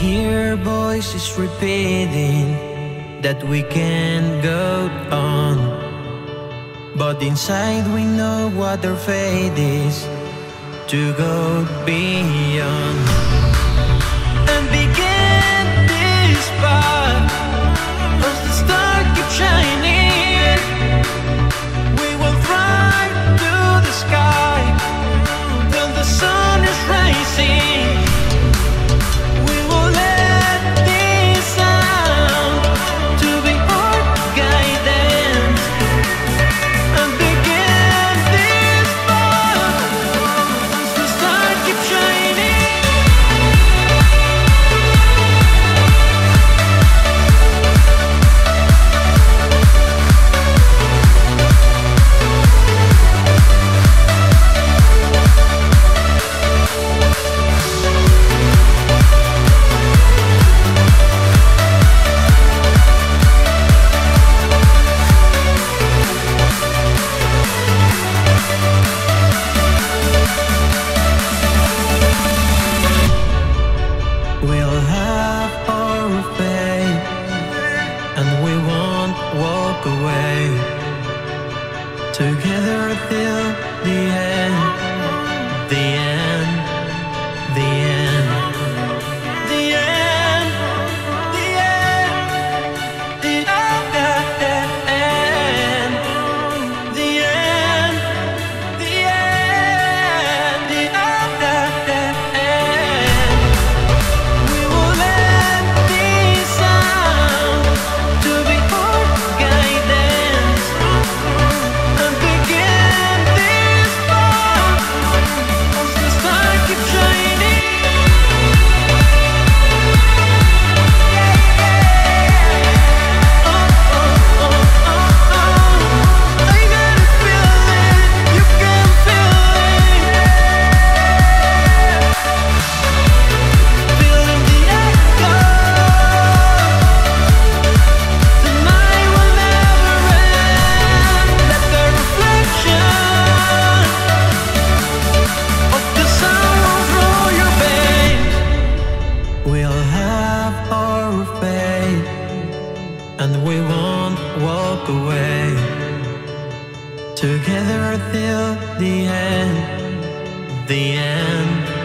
Hear voices repeating that we can't go on. But inside we know what our fate is to go beyond. And begin this path the way. Together till the end, the end. Together till the end, the end.